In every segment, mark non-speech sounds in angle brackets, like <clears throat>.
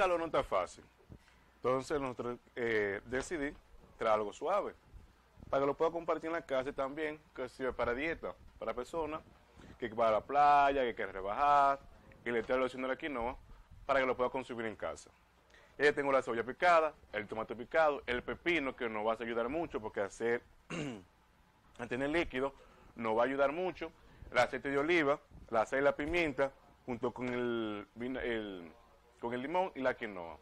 calor no está fácil. Entonces nosotros eh, decidí traer algo suave para que lo pueda compartir en la casa y también que sirve para dieta, para personas que va a la playa, que quiere rebajar y le trae haciendo la quinoa para que lo pueda consumir en casa. Ya tengo la cebolla picada, el tomate picado, el pepino que nos va a ayudar mucho porque hacer <clears throat> tener líquido nos va a ayudar mucho, el aceite de oliva, la sal y la pimienta junto con el, el con el limón y la quinoa.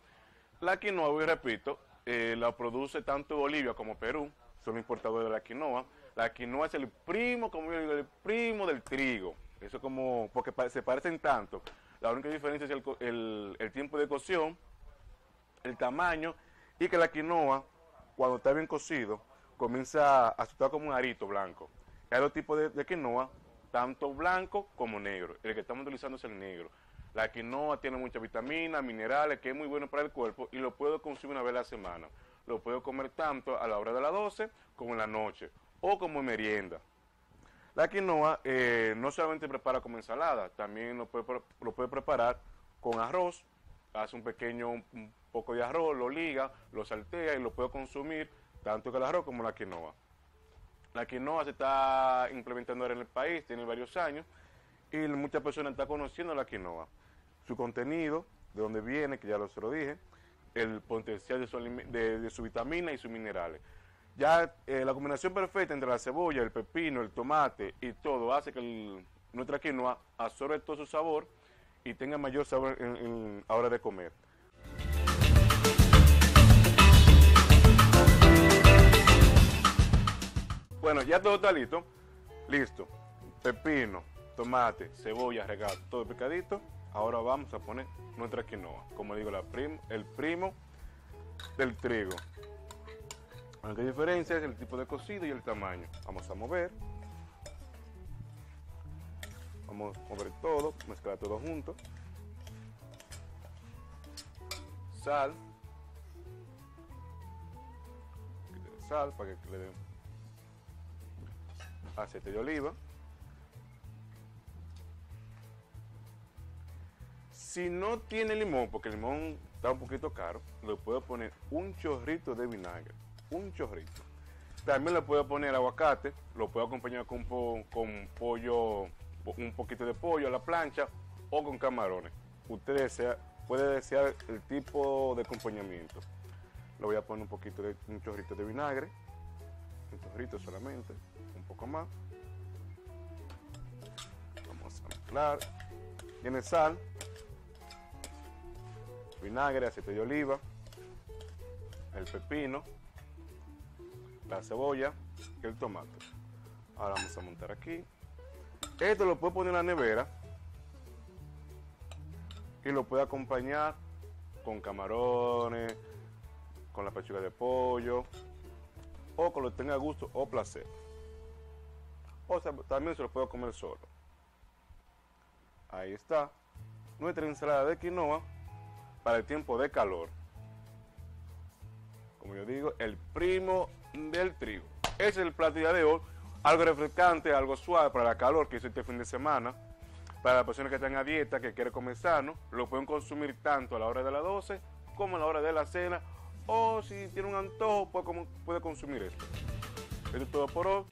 La quinoa, hoy repito, eh, la produce tanto Bolivia como Perú, son importadores de la quinoa. La quinoa es el primo, como yo digo, el primo del trigo. Eso como, porque se parecen tanto. La única diferencia es el, tiempo de cocción, el tamaño y que la quinoa, cuando está bien cocido, comienza a estar como un arito blanco. Hay dos tipos de quinoa, tanto blanco como negro. El que estamos utilizando es el negro. La quinoa tiene muchas vitaminas, minerales, que es muy bueno para el cuerpo y lo puedo consumir una vez a la semana. Lo puedo comer tanto a la hora de las 12 como en la noche o como merienda. La quinoa eh, no solamente prepara como ensalada, también lo puede, preparar con arroz. Hace un pequeño un poco de arroz, lo liga, lo saltea y lo puedo consumir tanto con el arroz como la quinoa. La quinoa se está implementando ahora en el país, tiene varios años, y muchas personas están conociendo la quinoa su contenido, de dónde viene, que ya lo se lo dije, el potencial de su, vitamina y sus minerales. Ya eh, la combinación perfecta entre la cebolla, el pepino, el tomate y todo hace que nuestra quinoa absorbe todo su sabor y tenga mayor sabor en, a hora de comer. Bueno, ya todo está listo. Listo. Pepino, tomate, cebolla, regado, todo picadito. Ahora vamos a poner nuestra quinoa. Como digo, la el primo del trigo. La única diferencia es el tipo de cocido y el tamaño. Vamos a mover. Vamos a mover todo, mezclar todo junto. Sal. Sal para que le den aceite de oliva. Si no tiene limón, porque el limón está un poquito caro, le puedo poner un chorrito de vinagre. Un chorrito. También le puedo poner aguacate, lo puedo acompañar con, pollo, un poquito de pollo a la plancha o con camarones. Usted desea, puede desear el tipo de acompañamiento. Le voy a poner un poquito de un chorrito de vinagre, un chorrito solamente, un poco más. Vamos a mezclar. Tiene sal, vinagre, aceite de oliva, el pepino, la cebolla y el tomate. Ahora vamos a montar aquí. Esto lo puedo poner en la nevera y lo puedo acompañar con camarones, con la pechuga de pollo o con lo que tenga gusto o placer. O sea, también se lo puedo comer solo. Ahí está. Nuestra ensalada de quinoa para el tiempo de calor. Como yo digo, el primo del trigo. Ese es el plato de hoy. Algo refrescante, algo suave para la calor que es este fin de semana. Para las personas que están a dieta, que quieren comer sano, lo pueden consumir tanto a la hora de las 12 como a la hora de la cena. O si tiene un antojo, puede, puede consumir esto. Esto es todo por hoy.